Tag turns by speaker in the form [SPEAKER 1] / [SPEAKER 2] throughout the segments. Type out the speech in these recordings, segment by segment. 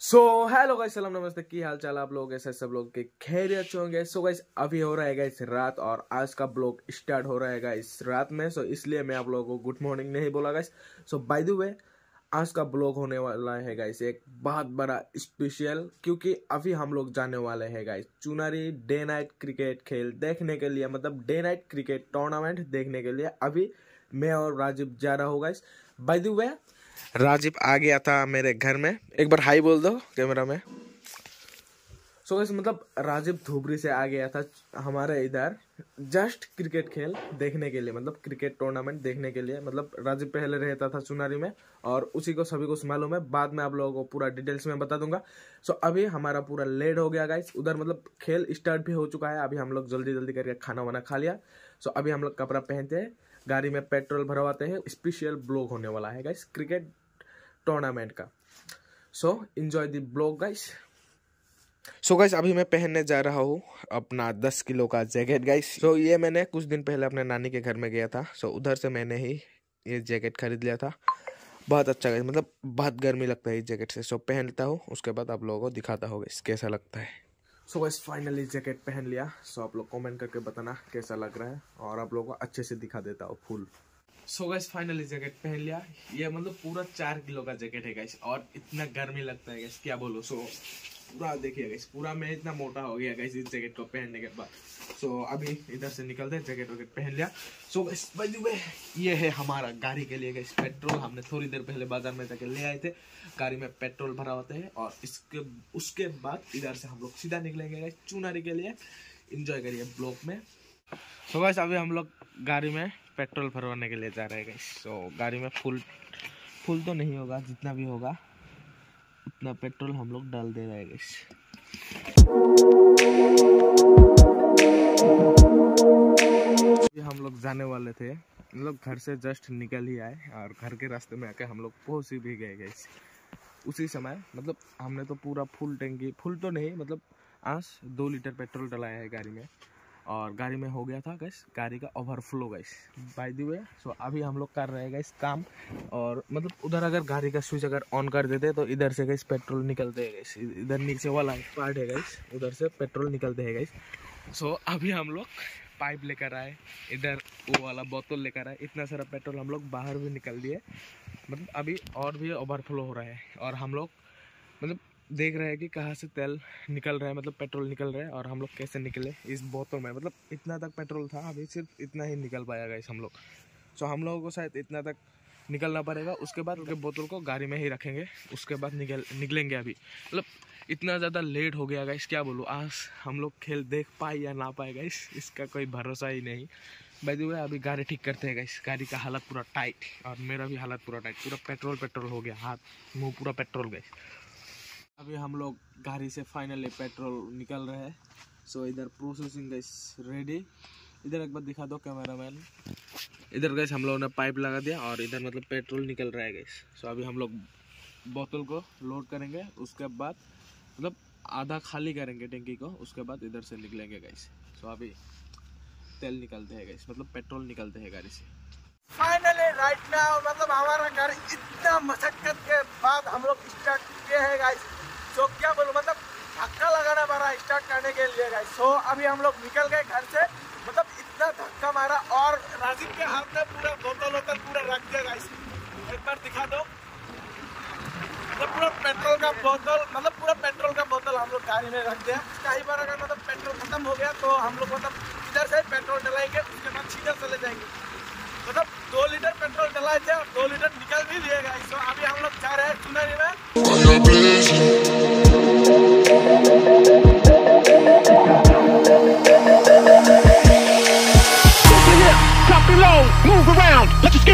[SPEAKER 1] So hello guys सलाम नमस्ते की हाल चाल आप लोग ऐसे सब लोग के खैरियत होंगे सो गाइस अभी हो रहा है गाइस रात और आज का ब्लॉग स्टार्ट हो रहा है गाइस रात में सो so, इसलिए मैं आप लोगों को गुड मॉर्निंग नहीं बोला guys so by the way आज का ब्लॉग होने वाला है गाइस एक बहुत बड़ा स्पेशल क्योंकि अभी हम लोग जाने वाले हैं गाइस चुनारी डे नाइट क्रिकेट खेल देखने के लिए मतलब डे नाइट क्रिकेट टूर्नामेंट देखने के लिए अभी मैं और राजीव जा रहा हूँ guys by the way Rajeev आ गया था मेरे घर में। एक बार हाई बोल दो कैमरा में। सो so, मतलब राजीव धुबरी से आ गया था हमारे इधर। जस्ट क्रिकेट खेल देखने के लिए मतलब क्रिकेट टूर्नामेंट देखने के लिए। मतलब राजीव पहले रहता था चुनारी में और उसी को सभी को मालूम है। बाद में आप लोगों को पूरा डिटेल्स में बता दूँगा। सो so, अभी हमारा पूरा लेट हो गया गाइस उधर मतलब खेल स्टार्ट भी हो चुका है। अभी हम लोग जल्दी जल्दी करके खाना वाना खा लिया। सो so, अभी हम लोग कपड़ा पहनते हैं। गाड़ी में पेट्रोल भरवाते हैं स्पेशल ब्लॉग होने वाला है गाइस क्रिकेट टूर्नामेंट का। So enjoy the blog guys so guys अभी मैं पहनने जा रहा हूँ अपना दस किलो का जैकेट गाइस सो so, ये मैंने कुछ दिन पहले अपने नानी के घर में गया था। सो so, उधर से मैंने ही ये जैकेट खरीद लिया था। बहुत अच्छा गाइस मतलब बहुत गर्मी लगता है इस जैकेट से। सो so, पहन लेता हूँ उसके बाद आप लोगों को दिखाता होगा इस कैसा लगता है। सो गाइस फाइनली जैकेट पहन लिया। सो so, आप लोग कमेंट करके बताना कैसा लग रहा है और आप लोगों को अच्छे से दिखा देता हूँ full so guys finally jacket पहन लिया। ये मतलब पूरा चार किलो का जैकेट है गैस और इतना गर्मी लगता है गैस क्या बोलो? सो पूरा देखिए गाइस पूरा मैं इतना मोटा हो गया इस जैकेट को पहनने के बाद। सो so, अभी इधर से निकलते जैकेट वैकेट पहन लिया। सो वे ये है हमारा गाड़ी के लिए गाइस पेट्रोल हमने थोड़ी देर पहले बाज़ार में जाके ले आए थे। गाड़ी में पेट्रोल भरा होते हैं और इसके उसके बाद इधर से हम लोग सीधा निकलेंगे गाइस चुनारी के लिए। इंजॉय करिए ब्लॉक में। सो so गाइस अभी हम लोग गाड़ी में पेट्रोल भरवाने के लिए जा रहे हैं गाइस तो गाड़ी में फुल फुल तो नहीं होगा जितना भी होगा। उतना पेट्रोल हम लोग डाल दे रहे हैं हम लोग जाने वाले थे। मतलब घर से जस्ट निकल ही आए और घर के रास्ते में आके हम लोग पहुँच भी गए गए उसी समय मतलब हमने तो पूरा फुल टैंकी फुल तो नहीं मतलब आज दो लीटर पेट्रोल डलाया है गाड़ी में। और गाड़ी में हो गया था गैस गाड़ी का overflow guys by the way so अभी हम लोग कर रहे हैं गैस काम और मतलब उधर अगर गाड़ी का स्विच अगर ऑन कर देते तो इधर से गैस पेट्रोल निकलते हैं गैस इधर नीचे वाला पार्ट है गैस उधर से पेट्रोल निकलते हैं गैस सो अभी हम लोग पाइप लेकर आए, इधर वो वाला बोतल लेकर आए. इतना सारा पेट्रोल हम लोग बाहर भी निकल दिए. मतलब अभी और भी ओवरफ्लो हो रहा है और हम लोग मतलब देख रहे हैं कि कहाँ से तेल निकल रहा है मतलब पेट्रोल निकल रहा है और हम लोग कैसे निकले इस बोतल में। मतलब इतना तक पेट्रोल था, अभी सिर्फ़ इतना ही निकल पाया गया हम लोग। सो हम लोगों को शायद इतना तक निकलना पड़ेगा। उसके बाद उसके बोतल को गाड़ी में ही रखेंगे। उसके बाद निकल, निकलेंगे अभी। मतलब इतना ज़्यादा लेट हो गया गाइस क्या बोलूँ? आज हम लोग खेल देख पाए या ना पाए गाइस इसका कोई भरोसा ही नहीं। भाई दी अभी गाड़ी ठीक करते हैं गाइस गाड़ी का हालत पूरा टाइट और मेरा भी हालत पूरा टाइट पूरा पेट्रोल पेट्रोल हो गया, हाथ, मुँह पूरा पेट्रोल गए अभी हम लोग गाड़ी से फाइनली पेट्रोल निकल रहे हैं। सो इधर प्रोसेसिंग गैस रेडी इधर एक बार दिखा दो कैमरा मैन इधर गैस हम लोगों ने पाइप लगा दिया और इधर मतलब पेट्रोल निकल रहा है गैस सो अभी हम लोग बोतल को लोड करेंगे, उसके बाद मतलब आधा खाली करेंगे टंकी को, उसके बाद इधर से निकलेंगे गैस सो अभी तेल निकलते हैं गैस मतलब पेट्रोल निकलते हैं गाड़ी से। फाइनली राइट मतलब हमारा गाड़ी इतना मशक्कत के बाद हम लोग स्टार्ट किए हैं गाइस सो क्या बोलो मतलब धक्का लगाना पड़ा स्टार्ट करने के लिए गाइस सो अभी हम लोग निकल गए घर से। मतलब इतना धक्का मारा और राजीव के हाथ में पूरा बोतल वोतल पूरा रख दिया गाइस एक बार दिखा दो। मतलब पूरा पेट्रोल का बोतल मतलब पूरा पेट्रोल का बोतल हम लोग गाड़ी में रख दिया। कहीं बार अगर मतलब पेट्रोल खत्म हो गया तो हम लोग मतलब इधर से पेट्रोल डलाएँगे, उसके बाद सीधा चले जाएँगे। मतलब दो लीटर पेट्रोल डलाए थे और दो लीटर निकल भी लिए गाइस तो अभी हम लोग जा रहे हैं चुनरी में।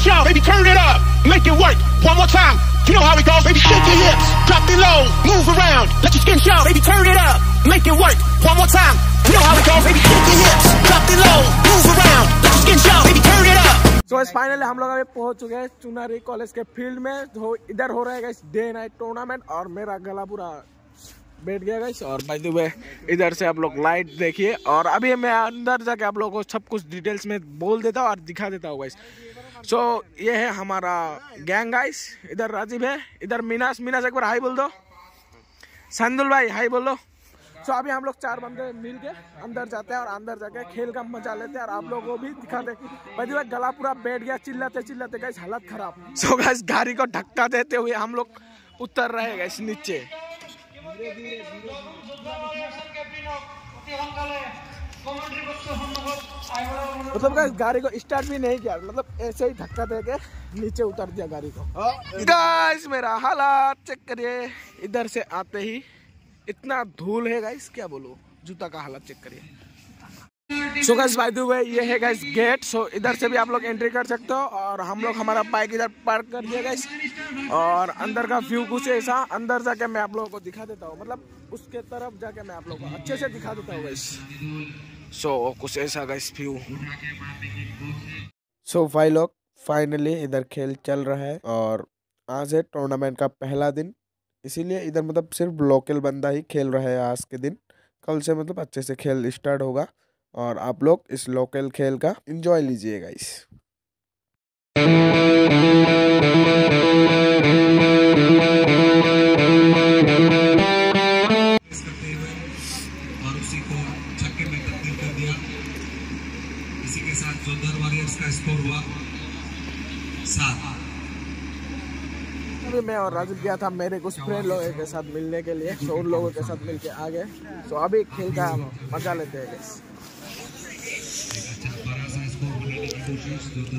[SPEAKER 1] Shout, baby, turn it up, make it work. One more time, you know how it goes, baby, shake your hips, drop it low, move around, let your skin shout, baby, turn it up, make it work. One more time, you know how it goes, baby, shake your hips, drop it low, move around, let your skin shout, baby, turn it up. So so, finally हम लोग अभी पहुँच चुके हैं चुनारी college के field में जो इधर हो रहा है डे नाइट टूर्नामेंट और मेरा गला पूरा बैठ गया गाइस और भाई वे इधर से आप लोग लाइट देखिए और अभी मैं अंदर जाके आप लोगों को सब कुछ डिटेल्स में बोल देता हूँ और दिखा देता हूँ गाइस सो so, ये है हमारा गैंग गाइस इधर राजीव है. इधर मीनास. मीनास एक बार हाई बोल दो. संदुल भाई हाय बोलो तो अभी हम लोग चार बंदे मिल के अंदर जाते हैं और अंदर जाके खेल का मज़ा लेते हैं और आप लोगों को भी दिखाते भाई भाई गला पूरा बैठ गया. चिल्लाते चिल्लाते गए हालत खराब. सो so, गैस गाड़ी को धक्का देते हुए हम लोग उतर रहे गए नीचे. मतलब गाइस गाड़ी को स्टार्ट भी नहीं किया। मतलब ऐसे ही धक्का दे के नीचे उतर दिया गाड़ी को। गाइस मेरा हालात चेक करिए। इधर से आते ही इतना धूल है गाइस क्या बोलो? जूता का हालत चेक करिए। So guys by the way ये है गाइस गेट सो इधर से भी आप लोग एंट्री कर सकते हो और हम लोग हमारा बाइक इधर पार्क कर दिया गाइस और अंदर का व्यू कुछ ऐसा, अंदर जाके मैं आप लोगों को दिखा देता हूँ. मतलब उसके तरफ़ जाके मैं आप लोगों को अच्छे से दिखा देता हूँ गाइस सो कुछ ऐसा गाइस व्यू सो भाई लोग फाइनली इधर खेल चल रहा है और आज है टूर्नामेंट का पहला दिन. इसीलिए इधर मतलब सिर्फ़ लोकल बंदा ही खेल रहा है आज के दिन. कल से मतलब अच्छे से खेल स्टार्ट होगा. और आप लोग इस लोकल खेल का इंजॉय लीजिएगा इस अभी मैं और राजू गया था मेरे कुछ फ्रेंड लोगों के साथ मिलने के लिए तो उन लोगों के साथ मिलके आ गए। तो अभी खेल का मज़ा लेते हैं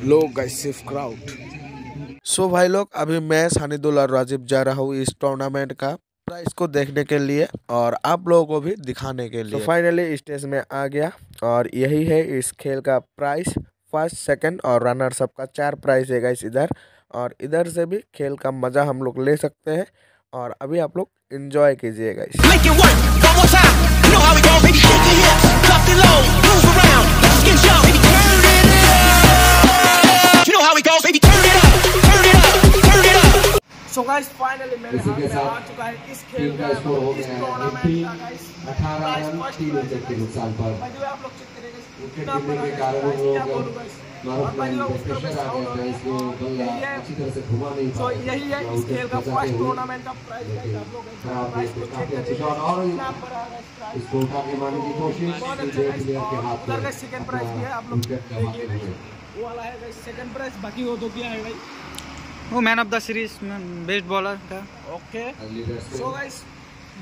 [SPEAKER 1] लोग सिर्फ़ क्राउड सो भाई लोग अभी मैं सानिदुल और राजीव जा रहा हूँ इस टूर्नामेंट का प्राइस को देखने के लिए और आप लोगों को भी दिखाने के लिए। तो फाइनली स्टेज में आ गया और यही है इस खेल का प्राइस फ़र्स्ट सेकंड और रनर सब का चार प्राइस है इस इधर। और इधर से भी खेल का मज़ा हम लोग ले सकते हैं और अभी आप लोग इंजॉय कीजिएगा सो गाइस फाइनली मेरे हाथ में आ चुका है। इस खेल का स्कोर टूर्नामेंट का गाइस 18 रन 3 विकेट के नुकसान पर। आप लोग चेक करेंगे विकेट गिरने के कारण वो लोग अच्छी तरह से घुमा नहीं तो यही है इस खेल का फ़र्स्ट टूर्नामेंट का प्राइज आप लोग काफ़ी अच्छी शॉट और इसको उठा के मारने की कोशिश प्लेयर के हाथ में सेकंड प्राइज भी है आप लोग देखिए। वो वाला है सेकंड प्राइज बाकी वो तो क्या है भाई।
[SPEAKER 2] वो man of the series best bowler था
[SPEAKER 1] ओके सो गाइस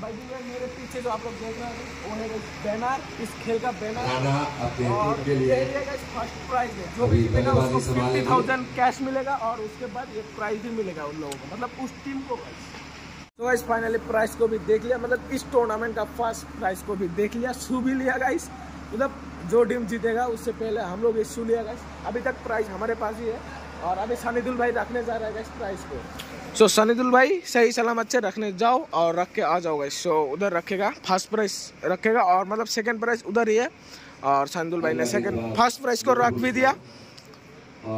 [SPEAKER 1] भाई मेरे पीछे जो आप लोग देख रहे हैं वो है बैनर इस खेल का बैनर और के लिए फ़र्स्ट प्राइज है। जो भी जीतेगा उसको फिफ्टी थाउज़ेंड कैश मिलेगा और उसके बाद ये प्राइज भी मिलेगा उन लोगों को। मतलब उस टीम को तो गाइस फाइनली प्राइस को भी देख लिया। मतलब इस टूर्नामेंट का फ़र्स्ट प्राइस को भी देख लिया। छू भी लिया गाइस मतलब जो टीम जीतेगा उससे पहले हम लोग इस छू लिया गाइस अभी तक प्राइस हमारे पास ही है। और अभी सनीदुल भाई रखने जा रहे हैं इस प्राइस को सो so, सनीदुल भाई सही सलामत से रखने जाओ और रख के आ जाओ सो so, उधर रखेगा फ़र्स्ट प्राइस रखेगा और मतलब सेकंड प्राइस उधर ही है। और सनीदुल भाई ने सेकंड फ़र्स्ट प्राइस को रख भी दिया।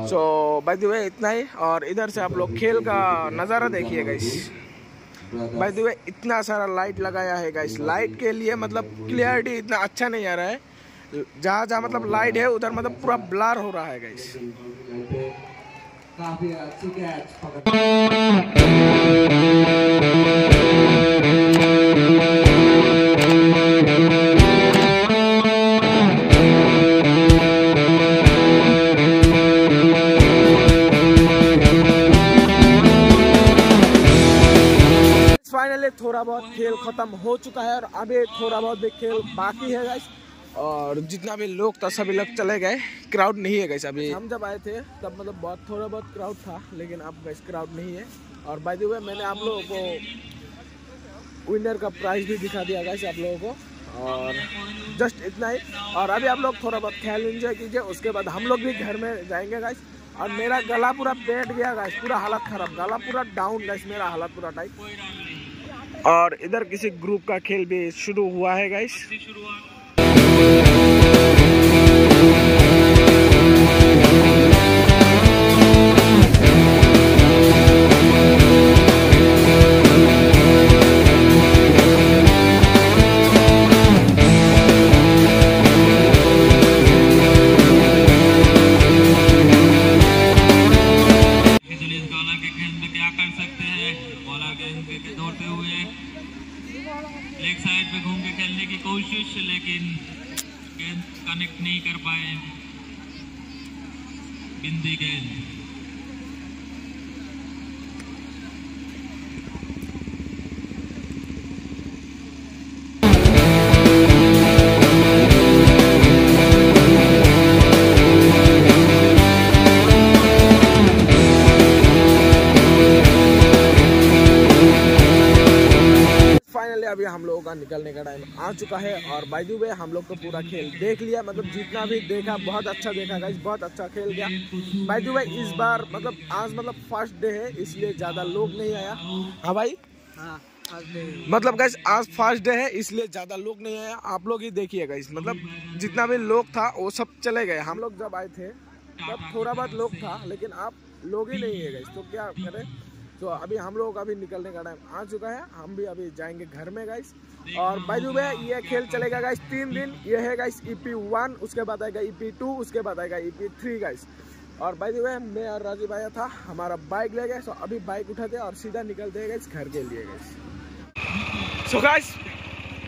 [SPEAKER 1] सो बाय द वे इतना ही। और इधर से आप लोग खेल का नज़ारा देखिएगा इस बाय द वे इतना सारा लाइट लगाया है इस लाइट के लिए मतलब क्लियरिटी इतना अच्छा नहीं आ रहा है। जहाँ जहाँ मतलब लाइट है उधर मतलब पूरा ब्लार हो रहा है गाइस काफ़ी अच्छी कैच फाइनली थोड़ा बहुत खेल खत्म हो चुका है और अभी थोड़ा बहुत भी खेल बाकी है गाइस और जितना भी लोग था, सभी लोग चले गए। क्राउड नहीं है गैस अभी। हम जब आए थे, तब मतलब बहुत, थोड़ा बहुत क्राउड था, लेकिन अब गैस क्राउड नहीं है। और बाय द वे मैंने आप लोगों को विनर का प्राइस भी दिखा दिया गैस आप लोगों को। और जस्ट इतना ही। और अभी आप लोग थोड़ा बहुत ख्याल इन्जॉय कीजिए, उसके बाद हम लोग भी घर में जाएँगे गैस और मेरा गला पूरा बैठ गया गैस पूरा हालत खराब। गला पूरा डाउन गैस मेरा हालत पूरा टाइट और इधर किसी ग्रुप का खेल भी शुरू हुआ है गैस निकलने का टाइम आ चुका है और बाय द हम लोग तो पूरा खेल देख लिया मतलब जितना भी देखा बहुत अच्छा देखा गाइस बहुत अच्छा खेल गया। बाय द इस बार मतलब आज मतलब फ़र्स्ट डे है इसलिए ज़्यादा लोग नहीं आया। हाँ भाई?
[SPEAKER 2] हाँ
[SPEAKER 1] मतलब गाइस आज फ़र्स्ट डे है इसलिए ज़्यादा लोग नहीं आया। आप लोग ही देखिए गाइस मतलब जितना भी लोग था वो सब चले गए। हम लोग जब आए थे तब थोड़ा बहुत लोग था लेकिन आप लोग ही नहीं है गाइस तो क्या करें? तो अभी हम लोग अभी निकलने का टाइम आ चुका है। हम भी अभी जाएँगे घर में गाइस और द वे ये खेल चलेगा गाइस तीन दिन। ये है गाइस ईपी वन उसके बाद आएगा ईपी टू उसके बाद आएगा ईपी थ्री गाइस और द वे मैं और राजीव भाई था हमारा बाइक ले गए तो अभी बाइक उठाते और सीधा निकलते हैं गाइस घर के लिए गाइस सो गाइस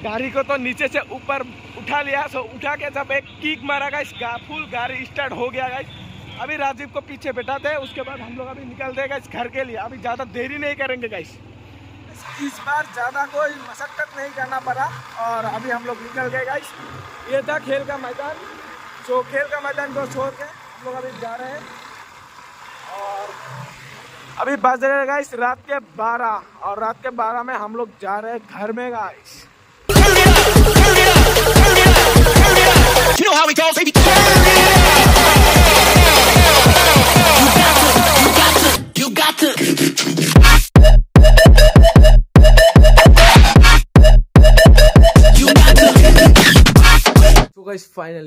[SPEAKER 1] गाड़ी को तो नीचे से ऊपर उठा लिया सो उठा के जब एक किक मारा गाइस फुल गाड़ी स्टार्ट हो गया गाइस अभी राजीव को पीछे बैठाते हैं उसके बाद हम लोग अभी निकलते हैं गाइस घर के लिए। अभी ज़्यादा देरी नहीं करेंगे गाइस इस बार ज़्यादा कोई मशक्कत नहीं करना पड़ा और अभी हम लोग निकल गए गाइस ये था खेल का मैदान सो खेल का मैदान को छोड़ के हम लोग अभी जा रहे हैं। और अभी बज रहे गाइस रात के 12 और रात के 12 में हम लोग जा रहे हैं घर में guys
[SPEAKER 3] You know how it goes, baby.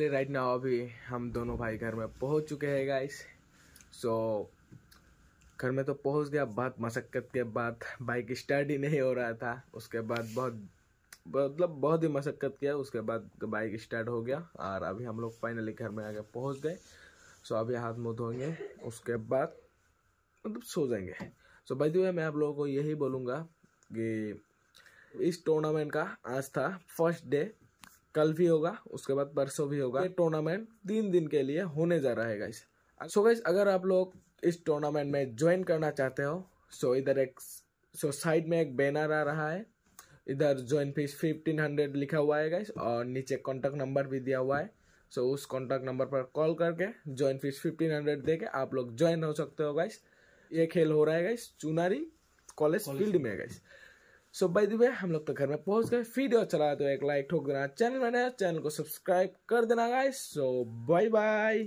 [SPEAKER 1] Finally right now अभी हम दोनों भाई घर में पहुँच चुके हैं गाइस सो घर में तो पहुँच गया बहुत मशक्क़त के बाद बाइक स्टार्ट ही नहीं हो रहा था, उसके बाद बहुत मतलब बहुत ही मशक्क़त किया उसके बाद बाइक स्टार्ट हो गया, और अभी हम लोग फाइनली घर में आके पहुँच गए. सो अभी हाथ मुँह धोएँगे, उसके बाद मतलब सो जाएँगे. सो बाई द मैं आप लोगों को यही बोलूँगा कि इस टूर्नामेंट का आज था फ़र्स्ट डे कल भी होगा उसके बाद परसों भी होगा। ये टूर्नामेंट तीन दिन के लिए होने जा रहा है गाइस सो गाइस अगर आप लोग इस टूर्नामेंट में ज्वाइन करना चाहते हो सो इधर एक सो साइड में एक बैनर आ रहा है। इधर ज्वाइन फ़ीस फिफ्टीन हंड्रेड लिखा हुआ है गाइस और नीचे कॉन्टैक्ट नंबर भी दिया हुआ है। सो उस कॉन्टैक्ट नंबर पर कॉल करके ज्वाइन फ़ीस फिफ्टीन हंड्रेड दे के आप लोग ज्वाइन हो सकते हो गाइस ये खेल हो रहा है गाइस चुनारी कॉलेज फ़ील्ड में गाइस सो बाय द हम लोग तो घर में पहुँच गए। वीडियो चला तो एक लाइक ठोक देना। चैनल में चैनल को सब्सक्राइब कर देना गाइस सो बाय बाय